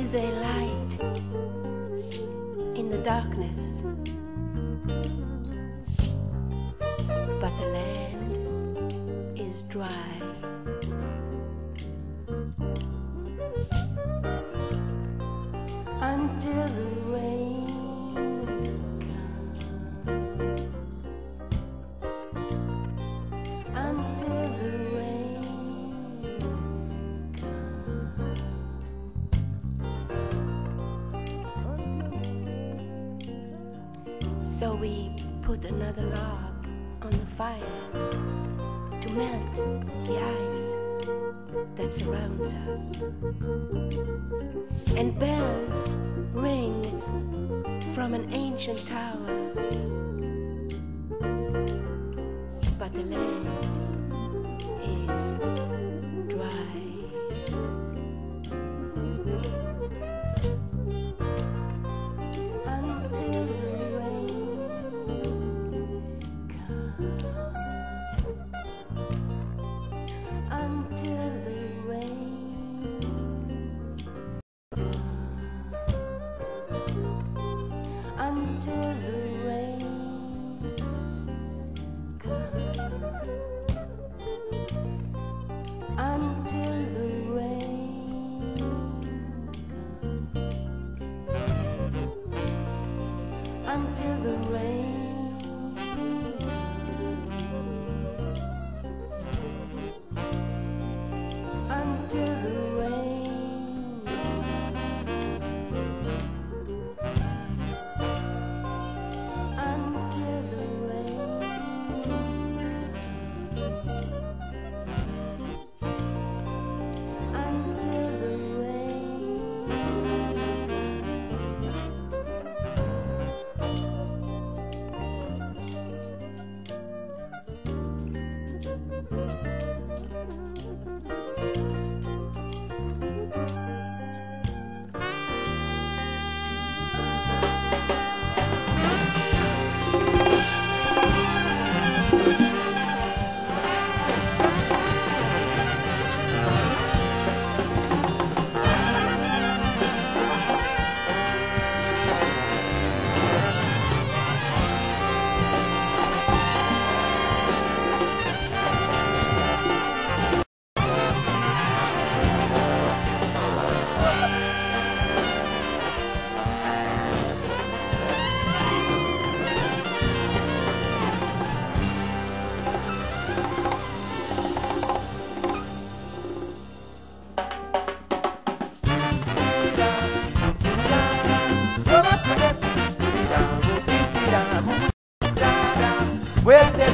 is a light in the darkness, but the land is dry. until the ice that surrounds us and bells ring from an ancient tower. But the land Until the rain Well,